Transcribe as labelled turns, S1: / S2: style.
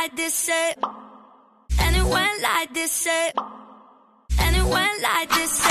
S1: like this, eh. And it went like this, eh. And it went like this, eh.